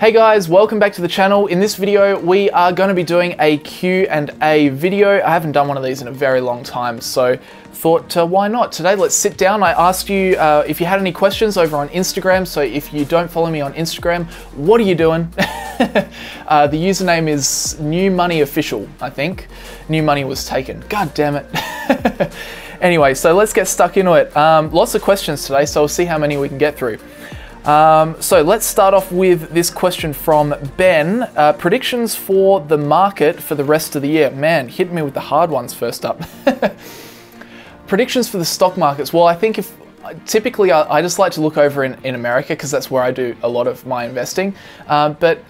Hey guys, welcome back to the channel. In this video, we are going to be doing a Q&A video. I haven't done one of these in a very long time, so thought uh, why not? Today, let's sit down. I asked you uh, if you had any questions over on Instagram, so if you don't follow me on Instagram, what are you doing? uh, the username is New Money Official, I think. New Money was taken. God damn it. anyway, so let's get stuck into it. Um, lots of questions today, so we'll see how many we can get through. Um, so let's start off with this question from Ben. Uh, predictions for the market for the rest of the year. Man, hit me with the hard ones first up. predictions for the stock markets. Well, I think if typically I, I just like to look over in, in America because that's where I do a lot of my investing. Um, but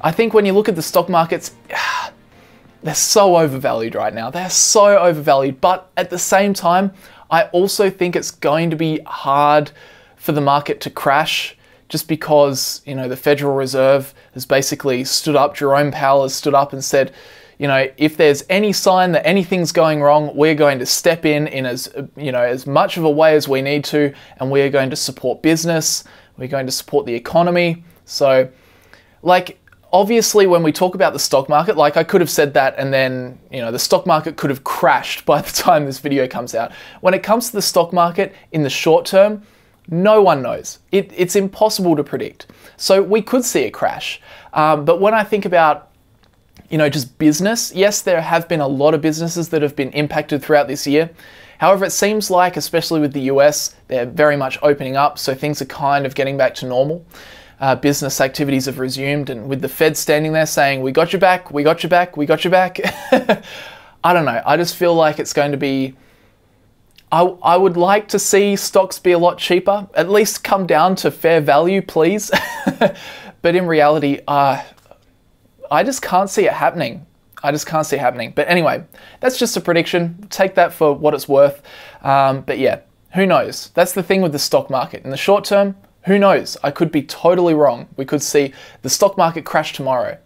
I think when you look at the stock markets, they're so overvalued right now. They're so overvalued. But at the same time, I also think it's going to be hard for the market to crash just because you know the Federal Reserve has basically stood up, Jerome Powell has stood up and said, you know, if there's any sign that anything's going wrong, we're going to step in in as you know as much of a way as we need to, and we are going to support business. We're going to support the economy. So, like obviously when we talk about the stock market like i could have said that and then you know the stock market could have crashed by the time this video comes out when it comes to the stock market in the short term no one knows. It, it's impossible to predict. So we could see a crash. Um, but when I think about, you know, just business, yes, there have been a lot of businesses that have been impacted throughout this year. However, it seems like, especially with the US, they're very much opening up, so things are kind of getting back to normal. Uh, business activities have resumed, and with the Fed standing there saying, We got you back, we got you back, we got you back. I don't know. I just feel like it's going to be I, I would like to see stocks be a lot cheaper, at least come down to fair value, please. but in reality, uh, I just can't see it happening. I just can't see it happening. But anyway, that's just a prediction. Take that for what it's worth. Um, but yeah, who knows? That's the thing with the stock market. In the short term, who knows? I could be totally wrong. We could see the stock market crash tomorrow.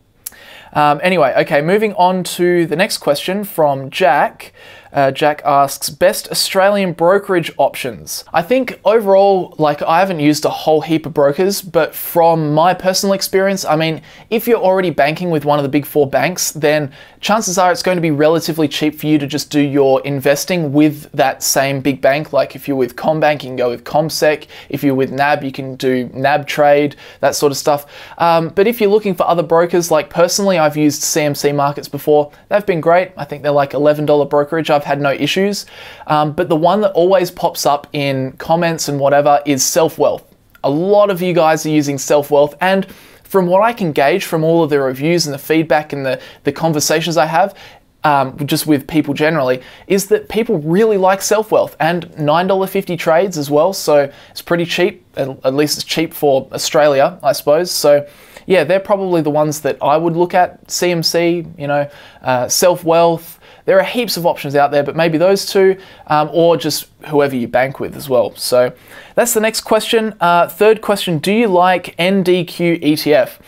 Um, anyway, okay, moving on to the next question from Jack. Uh, Jack asks, best Australian brokerage options. I think overall, like, I haven't used a whole heap of brokers, but from my personal experience, I mean, if you're already banking with one of the big four banks, then chances are it's going to be relatively cheap for you to just do your investing with that same big bank. Like, if you're with CommBank, you can go with CommSec. If you're with NAB, you can do NAB Trade, that sort of stuff. Um, but if you're looking for other brokers, like personally, I've used CMC Markets before. They've been great. I think they're like $11 brokerage. I've I've had no issues. Um, but the one that always pops up in comments and whatever is SelfWealth. A lot of you guys are using SelfWealth, and from what I can gauge from all of the reviews and the feedback and the, the conversations I have, um, just with people generally, is that people really like SelfWealth and $9.50 trades as well. So it's pretty cheap, at least it's cheap for Australia, I suppose. So yeah, they're probably the ones that I would look at. CMC, you know, uh, SelfWealth. There are heaps of options out there, but maybe those two, um, or just whoever you bank with as well. So that's the next question. Uh, third question Do you like NDQ ETF?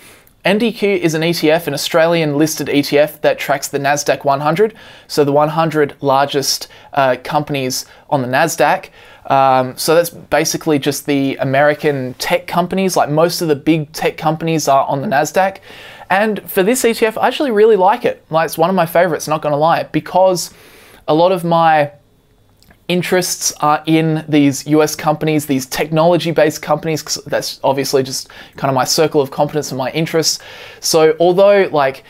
NDQ is an ETF, an Australian listed ETF that tracks the NASDAQ 100, so the 100 largest uh, companies on the NASDAQ. Um, so that's basically just the American tech companies, like most of the big tech companies are on the NASDAQ. And for this ETF, I actually really like it. Like it's one of my favorites, not gonna lie, because a lot of my interests are in these US companies, these technology based companies. That's obviously just kind of my circle of competence and my interests. So, although, like,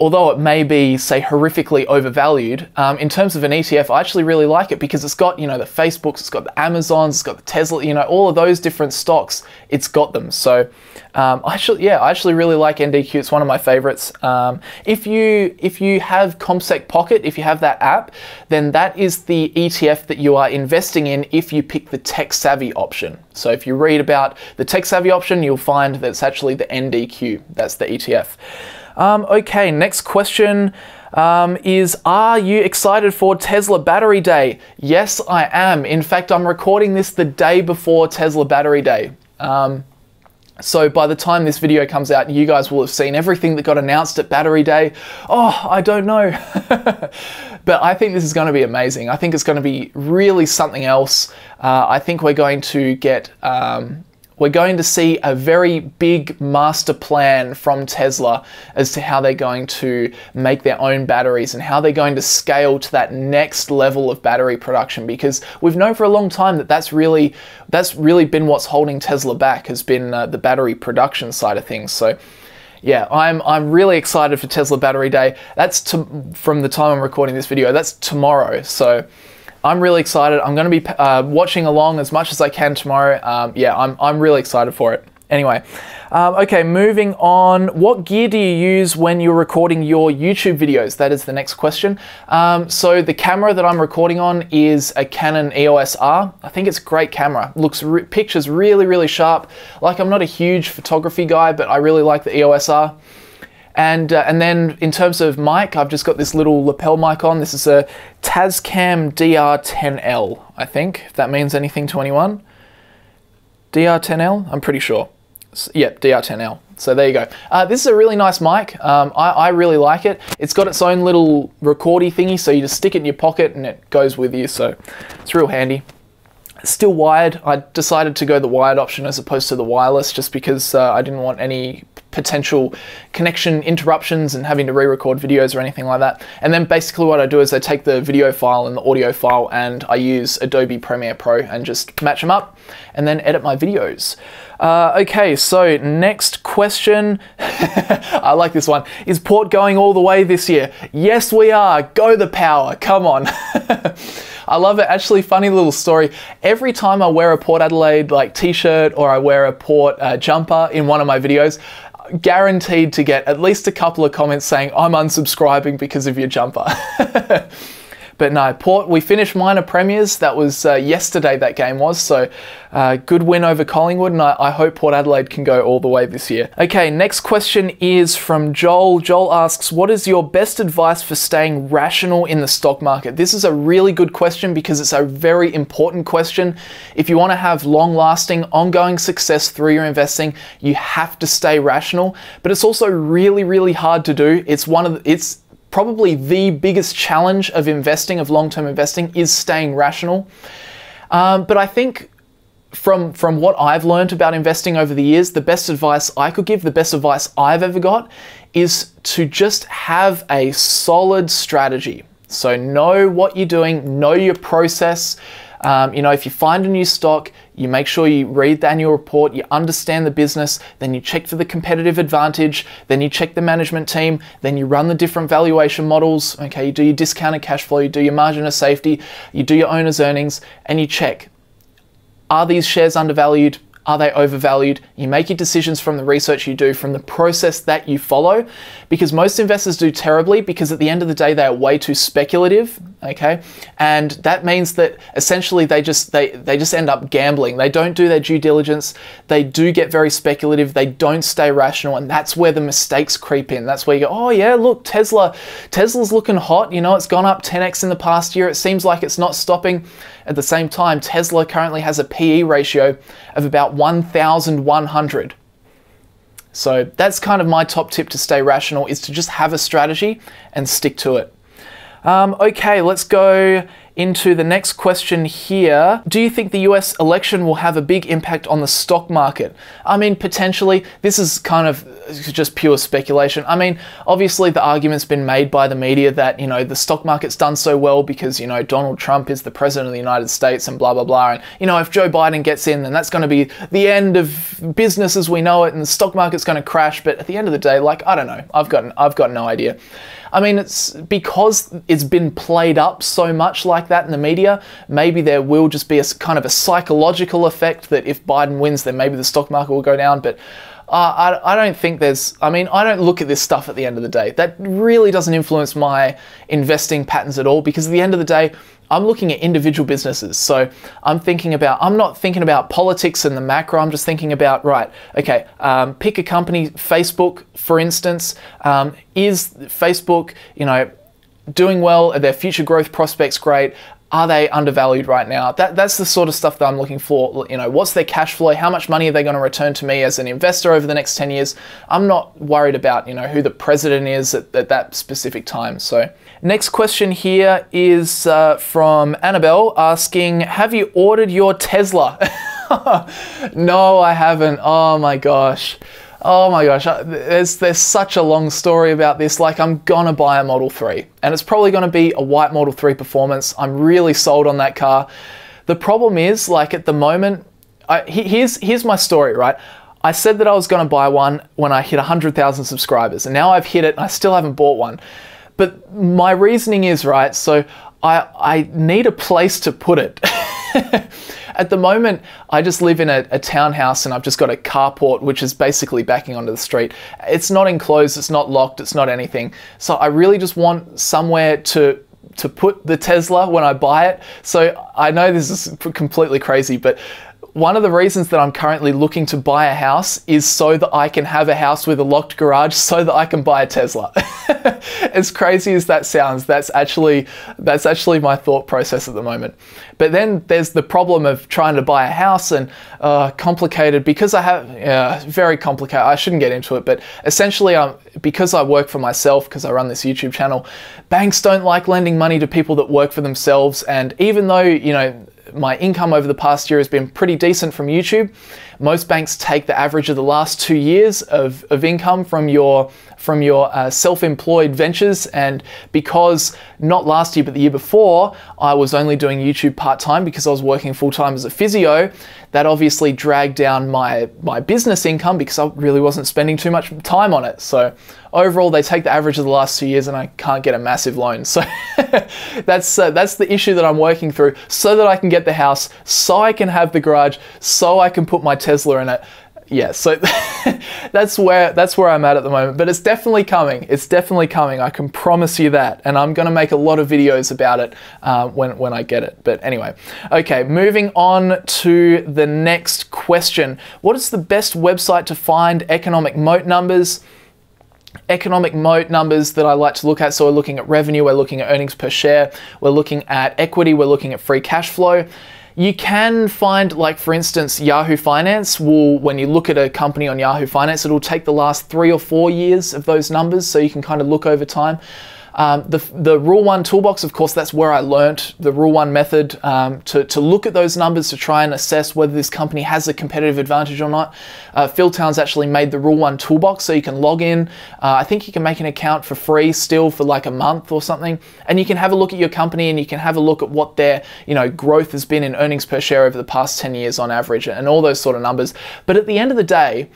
although it may be, say, horrifically overvalued, um, in terms of an ETF, I actually really like it because it's got, you know, the Facebooks, it's got the Amazons, it's got the Tesla, you know, all of those different stocks, it's got them. So, um, I actually, yeah, I actually really like NDQ. It's one of my favorites. Um, if you if you have CommSec Pocket, if you have that app, then that is the ETF that you are investing in if you pick the tech savvy option. So if you read about the tech savvy option, you'll find that it's actually the NDQ. That's the ETF. Um, okay, next question um, is Are you excited for Tesla Battery Day? Yes, I am. In fact, I'm recording this the day before Tesla Battery Day. Um, so by the time this video comes out, you guys will have seen everything that got announced at Battery Day. Oh, I don't know. but I think this is going to be amazing. I think it's going to be really something else. Uh, I think we're going to get um, we're going to see a very big master plan from Tesla as to how they're going to make their own batteries and how they're going to scale to that next level of battery production because we've known for a long time that that's really that's really been what's holding Tesla back has been uh, the battery production side of things. So yeah, I'm I'm really excited for Tesla Battery Day. That's to, from the time I'm recording this video. That's tomorrow. So I'm really excited. I'm going to be uh, watching along as much as I can tomorrow. Um, yeah, I'm, I'm really excited for it. Anyway, um, okay, moving on. What gear do you use when you're recording your YouTube videos? That is the next question. Um, so the camera that I'm recording on is a Canon EOS R. I think it's a great camera. Looks re pictures really, really sharp. Like I'm not a huge photography guy, but I really like the EOS R. And, uh, and then in terms of mic, I've just got this little lapel mic on. This is a Tascam DR10L, I think, if that means anything to anyone. DR10L, I'm pretty sure. Yep, DR10L. So there you go. Uh, this is a really nice mic. Um, I, I, really like it. It's got its own little recordy thingy, so you just stick it in your pocket and it goes with you. So it's real handy. Still wired. I decided to go the wired option as opposed to the wireless just because uh, I didn't want any potential connection interruptions and having to re-record videos or anything like that. And then basically what I do is I take the video file and the audio file and I use Adobe Premiere Pro and just match them up and then edit my videos. Uh, okay, so next question. I like this one. Is Port going all the way this year? Yes, we are. Go the power. Come on. I love it. Actually, funny little story. Every time I wear a Port Adelaide like t-shirt or I wear a Port uh, jumper in one of my videos, guaranteed to get at least a couple of comments saying, I'm unsubscribing because of your jumper. But no, Port, we finished minor premiers. That was uh, yesterday, that game was. So uh, good win over Collingwood, and I, I, hope Port Adelaide can go all the way this year. Okay, next question is from Joel. Joel asks, What is your best advice for staying rational in the stock market? This is a really good question because it's a very important question. If you want to have long lasting, ongoing success through your investing, you have to stay rational. But it's also really, really hard to do. It's one of the, it's probably the biggest challenge of investing, of long term investing, is staying rational. Um, but I think from from what I've learned about investing over the years, the best advice I could give, the best advice I've ever got, is to just have a solid strategy. So know what you're doing, know your process. Um, you know, if you find a new stock, you make sure you read the annual report, you understand the business, then you check for the competitive advantage, then you check the management team, then you run the different valuation models. Okay, you do your discounted cash flow, you do your margin of safety, you do your owner's earnings, and you check are these shares undervalued? Are they overvalued? You make your decisions from the research you do, from the process that you follow, because most investors do terribly because at the end of the day they are way too speculative, okay? And that means that essentially they just they they just end up gambling. They don't do their due diligence. They do get very speculative. They don't stay rational, and that's where the mistakes creep in. That's where you go, "Oh yeah, look, Tesla Tesla's looking hot, you know, it's gone up 10x in the past year. It seems like it's not stopping." At the same time, Tesla currently has a PE ratio of about 1,100. So that's kind of my top tip to stay rational is to just have a strategy and stick to it. Um, okay, let's go into the next question here. Do you think the US election will have a big impact on the stock market? I mean, potentially. This is kind of just pure speculation. I mean, obviously the argument's been made by the media that, you know, the stock market's done so well because, you know, Donald Trump is the president of the United States and blah, blah, blah. And, you know, if Joe Biden gets in, then that's going to be the end of business as we know it and the stock market's going to crash. But at the end of the day, like, I don't know. I've got, I've got no idea. I mean, it's because it's been played up so much like that in the media. Maybe there will just be a kind of a psychological effect that if Biden wins, then maybe the stock market will go down. But uh, I, I don't think there's, I mean, I don't look at this stuff at the end of the day. That really doesn't influence my investing patterns at all because at the end of the day, I'm looking at individual businesses. So I'm thinking about, I'm not thinking about politics and the macro. I'm just thinking about, right, okay, um, pick a company, Facebook, for instance. Um, is Facebook, you know, doing well? Are their future growth prospects great? Are they undervalued right now? That, that's the sort of stuff that I'm looking for. You know, what's their cash flow? How much money are they going to return to me as an investor over the next 10 years? I'm not worried about, you know, who the president is at, at that specific time. So next question here is uh, from Annabelle asking, have you ordered your Tesla? no, I haven't. Oh my gosh. Oh my gosh, uh, there's there's such a long story about this. Like I'm gonna buy a Model 3 and it's probably gonna be a white Model 3 performance. I'm really sold on that car. The problem is like at the moment, I, here's here's my story, right? I said that I was gonna buy one when I hit 100,000 subscribers and now I've hit it and I still haven't bought one. But my reasoning is, right, so I, I need a place to put it. At the moment, I just live in a, a, townhouse and I've just got a carport which is basically backing onto the street. It's not enclosed, it's not locked, it's not anything. So I really just want somewhere to to put the Tesla when I buy it. So I know this is completely crazy, but one of the reasons that I'm currently looking to buy a house is so that I can have a house with a locked garage so that I can buy a Tesla. as crazy as that sounds, that's actually that's actually my thought process at the moment. But then there's the problem of trying to buy a house and uh, complicated because I have yeah, very complicated. I shouldn't get into it, but essentially, um, because I work for myself, because I run this YouTube channel, banks don't like lending money to people that work for themselves. And even though you know my income over the past year has been pretty decent from YouTube. Most banks take the average of the last two years of, of income from your from your uh, self-employed ventures. And because not last year but the year before I was only doing YouTube part-time because I was working full-time as a physio that obviously dragged down my my business income because I really wasn't spending too much time on it. So overall they take the average of the last two years and I can't get a massive loan. So that's uh, that's the issue that I'm working through so that I can get the house so I can have the garage so I can put my Tesla in it yeah, so that's where that's where I'm at at the moment. But it's definitely coming. It's definitely coming. I can promise you that, and I'm going to make a lot of videos about it uh, when when I get it. But anyway, okay, moving on to the next question. What is the best website to find economic moat numbers? economic moat numbers that I like to look at. So we're looking at revenue, we're looking at earnings per share, we're looking at equity, we're looking at free cash flow. You can find, like for instance, Yahoo Finance will, when you look at a company on Yahoo Finance, it'll take the last three or four years of those numbers so you can kind of look over time. Um, the, the Rule 1 toolbox, of course, that's where I learnt the Rule 1 method um, to, to look at those numbers to try and assess whether this company has a competitive advantage or not. Uh, Phil Town's actually made the Rule 1 toolbox so you can log in. Uh, I think you can make an account for free still for like a month or something. And you can have a look at your company and you can have a look at what their you know growth has been in earnings per share over the past 10 years on average and all those sort of numbers. But at the end of the day,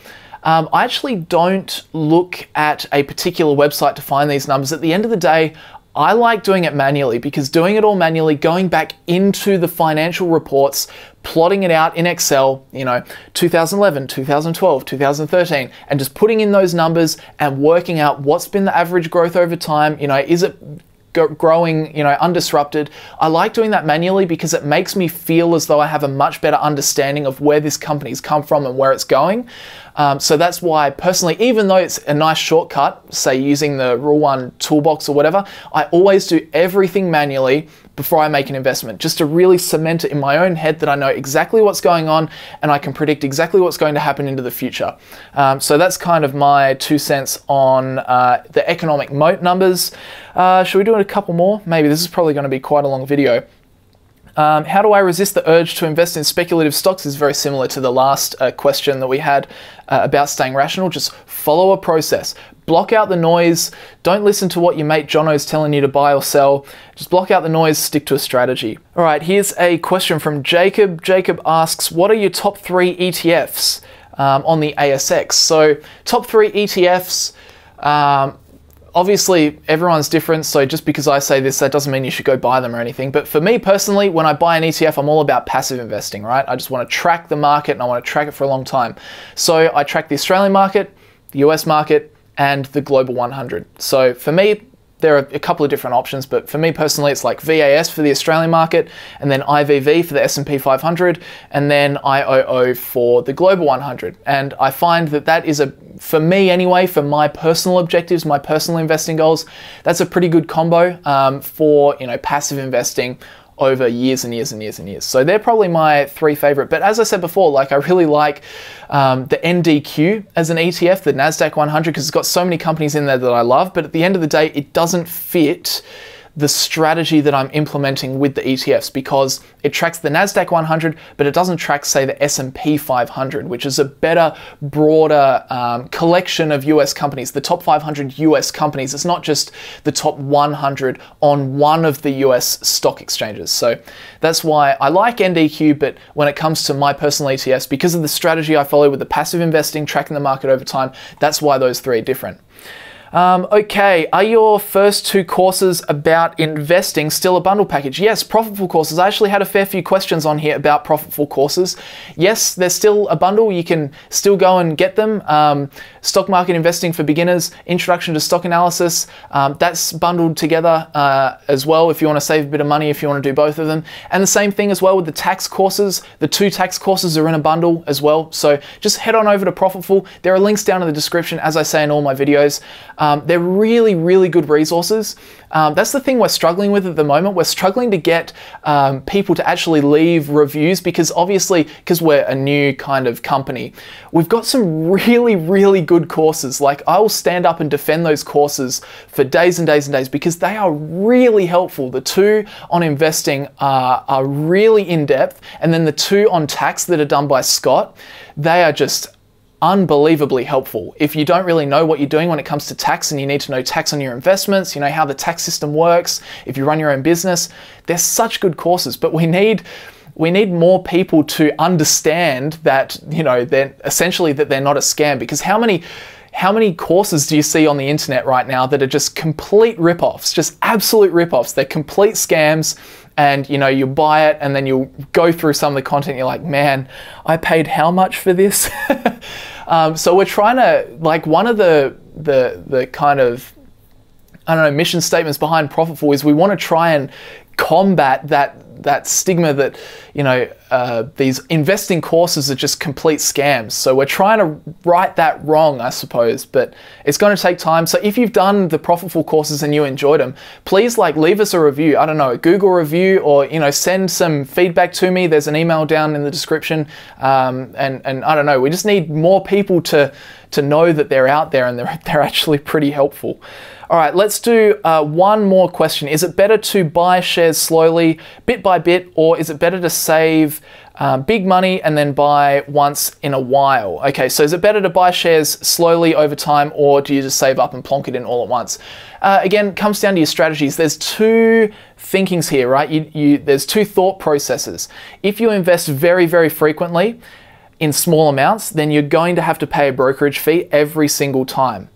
um, I actually don't look at a particular website to find these numbers. At the end of the day, I like doing it manually because doing it all manually, going back into the financial reports, plotting it out in Excel, you know, 2011, 2012, 2013, and just putting in those numbers and working out what's been the average growth over time. You know, is it growing, you know, undisrupted. I like doing that manually because it makes me feel as though I have a much better understanding of where this company's come from and where it's going. Um, so that's why personally, even though it's a nice shortcut, say using the Rule 1 toolbox or whatever, I always do everything manually before I make an investment, just to really cement it in my own head that I know exactly what's going on and I can predict exactly what's going to happen into the future. Um, so that's kind of my two cents on uh, the economic moat numbers. Uh, should we do a couple more? Maybe this is probably going to be quite a long video. Um, how do I resist the urge to invest in speculative stocks is very similar to the last uh, question that we had uh, about staying rational. Just follow a process. Block out the noise. Don't listen to what your mate Jono's telling you to buy or sell. Just block out the noise, stick to a strategy. All right, here's a question from Jacob. Jacob asks, What are your top three ETFs um, on the ASX? So, top three ETFs. Um, obviously everyone's different, so just because I say this, that doesn't mean you should go buy them or anything. But for me personally, when I buy an ETF, I'm all about passive investing, right? I just want to track the market and I want to track it for a long time. So I track the Australian market, the US market, and the global 100. So for me, there are a couple of different options, but for me personally, it's like VAS for the Australian market, and then IVV for the S&P 500, and then IOO for the global 100. And I find that that is a, for me anyway, for my personal objectives, my personal investing goals, that's a pretty good combo um, for you know passive investing over years and years and years and years. So they're probably my three favorite. But as I said before, like I really like um, the NDQ as an ETF, the NASDAQ 100, because it's got so many companies in there that I love. But at the end of the day, it doesn't fit the strategy that I'm implementing with the ETFs because it tracks the Nasdaq 100, but it doesn't track, say, the S&P 500, which is a better, broader um, collection of US companies, the top 500 US companies. It's not just the top 100 on one of the US stock exchanges. So that's why I like NDQ, but when it comes to my personal ETFs, because of the strategy I follow with the passive investing, tracking the market over time, that's why those three are different. Um, okay, are your first two courses about investing still a bundle package? Yes, Profitful courses. I actually had a fair few questions on here about Profitful courses. Yes, they're still a bundle. You can still go and get them. Um, stock market investing for beginners, introduction to stock analysis, um, that's bundled together uh, as well if you want to save a bit of money, if you want to do both of them. And the same thing as well with the tax courses. The two tax courses are in a bundle as well. So just head on over to Profitful. There are links down in the description, as I say in all my videos. Um, they're really, really good resources. Um, that's the thing we're struggling with at the moment. We're struggling to get um, people to actually leave reviews because obviously, because we're a new kind of company, we've got some really, really good courses. Like I will stand up and defend those courses for days and days and days because they are really helpful. The two on investing are, are really in depth, and then the two on tax that are done by Scott, they are just unbelievably helpful. If you don't really know what you're doing when it comes to tax and you need to know tax on your investments, you know how the tax system works, if you run your own business, they're such good courses, but we need we need more people to understand that, you know, they're essentially that they're not a scam because how many how many courses do you see on the internet right now that are just complete rip-offs, just absolute rip-offs? They're complete scams and you know you buy it and then you'll go through some of the content you're like man i paid how much for this um, so we're trying to like one of the the the kind of I don't know mission statements behind Profitful is we want to try and combat that that stigma that you know uh, these investing courses are just complete scams. So we're trying to right that wrong, I suppose, but it's going to take time. So if you've done the Profitful courses and you enjoyed them, please like leave us a review. I don't know, a Google review, or you know send some feedback to me. There's an email down in the description, um, and and I don't know. We just need more people to to know that they're out there and they're they're actually pretty helpful. All right, let's do uh, one more question. Is it better to buy shares slowly, bit by bit, or is it better to save uh, big money and then buy once in a while? Okay, so is it better to buy shares slowly over time, or do you just save up and plonk it in all at once? Uh, again, comes down to your strategies. There's two thinkings here, right? You, you, there's two thought processes. If you invest very, very frequently, in small amounts, then you're going to have to pay a brokerage fee every single time.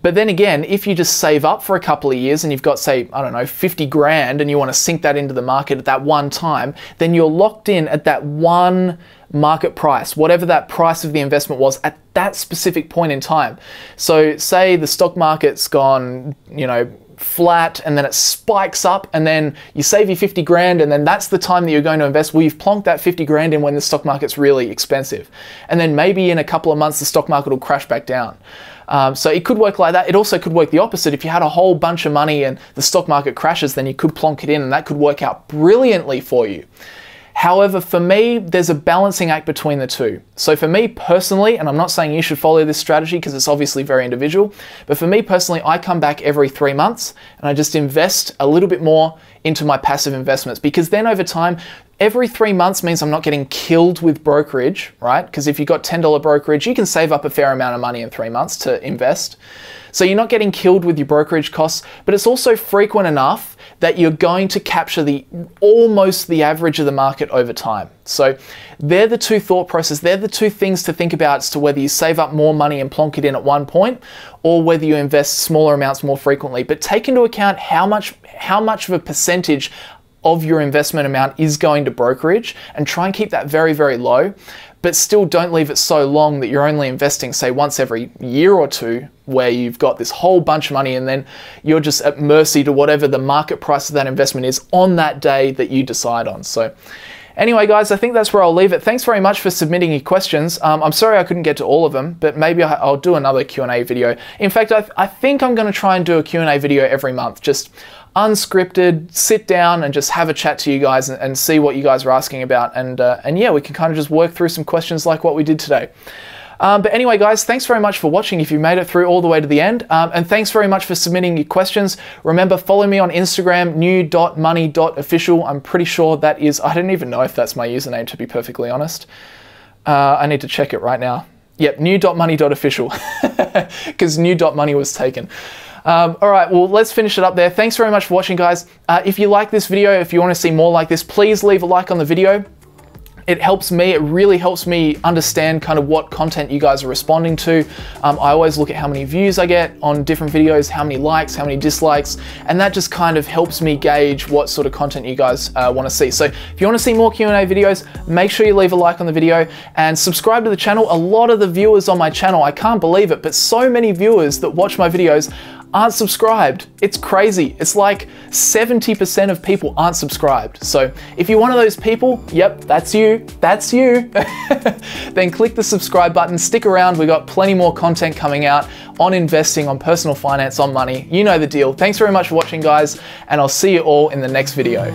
But then again, if you just save up for a couple of years and you've got, say, I don't know, 50 grand and you want to sink that into the market at that one time, then you're locked in at that one market price, whatever that price of the investment was at that specific point in time. So, say the stock market's gone, you know, flat and then it spikes up and then you save your 50 grand and then that's the time that you're going to invest. Well, you've plonked that 50 grand in when the stock market's really expensive. And then maybe in a couple of months, the stock market will crash back down. Um, so it could work like that. It also could work the opposite. If you had a whole bunch of money and the stock market crashes, then you could plonk it in and that could work out brilliantly for you. However, for me, there's a balancing act between the two. So for me personally, and I'm not saying you should follow this strategy because it's obviously very individual, but for me personally, I come back every three months and I just invest a little bit more into my passive investments because then over time, Every three months means I'm not getting killed with brokerage, right? Because if you've got $10 brokerage, you can save up a fair amount of money in three months to invest. So you're not getting killed with your brokerage costs, but it's also frequent enough that you're going to capture the almost the average of the market over time. So they're the two thought processes, they're the two things to think about as to whether you save up more money and plonk it in at one point or whether you invest smaller amounts more frequently. But take into account how much how much of a percentage of your investment amount is going to brokerage and try and keep that very, very low. But still, don't leave it so long that you're only investing, say, once every year or two, where you've got this whole bunch of money and then you're just at mercy to whatever the market price of that investment is on that day that you decide on. So, Anyway, guys, I think that's where I'll leave it. Thanks very much for submitting your questions. Um, I'm sorry I couldn't get to all of them, but maybe I'll do another Q&A video. In fact, I, th I think I'm going to try and do a Q&A video every month. Just unscripted, sit down and just have a chat to you guys and, and see what you guys are asking about. And, uh, and yeah, we can kind of just work through some questions like what we did today. Um, but anyway, guys, thanks very much for watching if you made it through all the way to the end. Um, and thanks very much for submitting your questions. Remember, follow me on Instagram, new.money.official. I'm pretty sure that is, I don't even know if that's my username, to be perfectly honest. Uh, I need to check it right now. Yep, new.money.official, because new.money was taken. Um, all right, well, let's finish it up there. Thanks very much for watching, guys. Uh, if you like this video, if you want to see more like this, please leave a like on the video it helps me, it really helps me understand kind of what content you guys are responding to. Um, I always look at how many views I get on different videos, how many likes, how many dislikes, and that just kind of helps me gauge what sort of content you guys uh, want to see. So if you want to see more Q&A videos, make sure you leave a like on the video and subscribe to the channel. A lot of the viewers on my channel, I can't believe it, but so many viewers that watch my videos aren't subscribed. It's crazy. It's like 70% of people aren't subscribed. So if you're one of those people, yep, that's you, that's you, then click the subscribe button, stick around. We've got plenty more content coming out on investing, on personal finance, on money. You know the deal. Thanks very much for watching, guys, and I'll see you all in the next video.